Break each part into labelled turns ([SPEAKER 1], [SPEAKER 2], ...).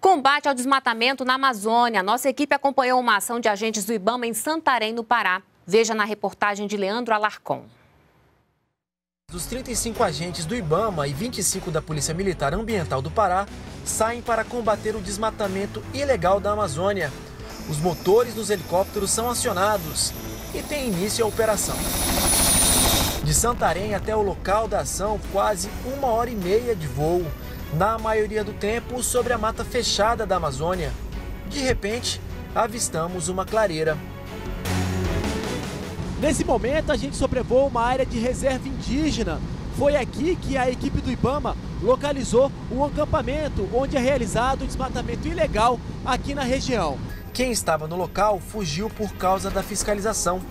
[SPEAKER 1] Combate ao desmatamento na Amazônia. Nossa equipe acompanhou uma ação de agentes do Ibama em Santarém, no Pará. Veja na reportagem de Leandro Alarcon.
[SPEAKER 2] Dos 35 agentes do Ibama e 25 da Polícia Militar Ambiental do Pará saem para combater o desmatamento ilegal da Amazônia. Os motores dos helicópteros são acionados e tem início a operação. De Santarém até o local da ação, quase uma hora e meia de voo na maioria do tempo sobre a mata fechada da Amazônia. De repente, avistamos uma clareira.
[SPEAKER 3] Nesse momento, a gente sobrevoa uma área de reserva indígena. Foi aqui que a equipe do Ibama localizou um acampamento onde é realizado o desmatamento ilegal aqui na região.
[SPEAKER 2] Quem estava no local fugiu por causa da fiscalização.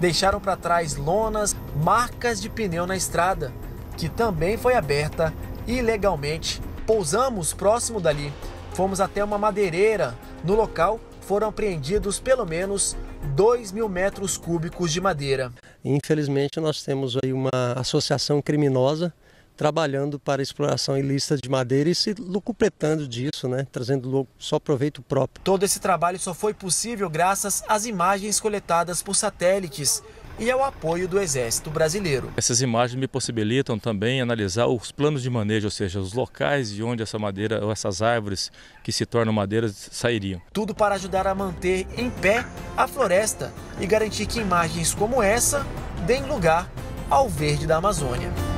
[SPEAKER 2] Deixaram para trás lonas, marcas de pneu na estrada, que também foi aberta ilegalmente. Pousamos próximo dali. Fomos até uma madeireira. No local foram apreendidos pelo menos 2 mil metros cúbicos de madeira.
[SPEAKER 4] Infelizmente, nós temos aí uma associação criminosa trabalhando para exploração ilícita de madeira e se lucupletando disso, né? trazendo só proveito próprio.
[SPEAKER 2] Todo esse trabalho só foi possível graças às imagens coletadas por satélites e ao apoio do Exército Brasileiro.
[SPEAKER 5] Essas imagens me possibilitam também analisar os planos de manejo, ou seja, os locais de onde essa madeira ou essas árvores que se tornam madeiras sairiam.
[SPEAKER 2] Tudo para ajudar a manter em pé a floresta e garantir que imagens como essa deem lugar ao verde da Amazônia.